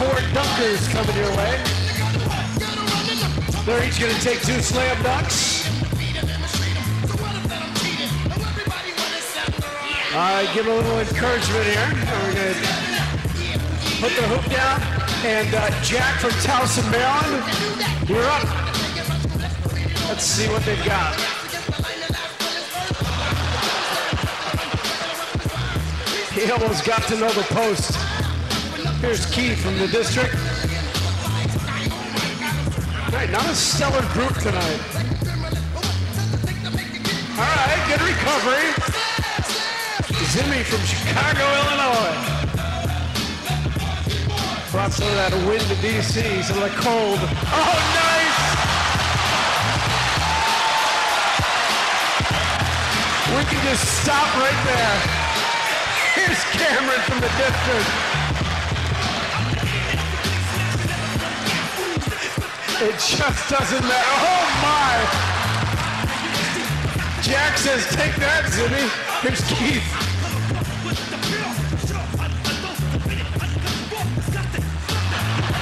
four dunkers coming your way. They're each going to take two slam dunks. Right, give a little encouragement here. We're going to put the hoop down. And uh, Jack from Towson, Maryland, you're up. Let's see what they've got. He almost got to know the post. Here's Keith from the district. Right, not a stellar group tonight. All right, good recovery. Zimmie from Chicago, Illinois. Brought some of that wind to D.C., some of the cold. Oh, nice! We can just stop right there. Here's Cameron from the district. It just doesn't matter. Oh, my! Jack says, take that, Zimmie. Here's Keith.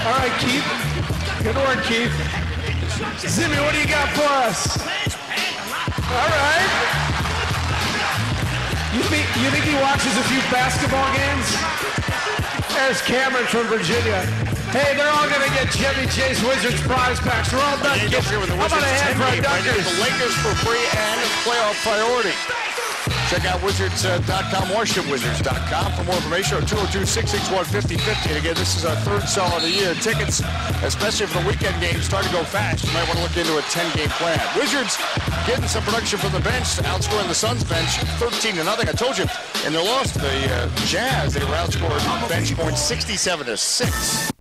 All right, Keith. Good work, Keith. Zimmie, what do you got for us? All right. You think, you think he watches a few basketball games? There's Cameron from Virginia. Hey, they're all to get Chevy Chase Wizards prize packs. We're all done. Get, here with the Wizards How about a hand for our? The Lakers for free and playoff priority. Check out wizards.com, washingtonwizards.com for more information or 202-661-5050. And again, this is our third sell of the year. Tickets, especially for the weekend games, start to go fast. You might want to look into a 10-game plan. Wizards getting some production from the bench, outscoring the Suns bench 13 to nothing. I told you, and they lost the uh, Jazz, they were outscored bench points 67 to 6.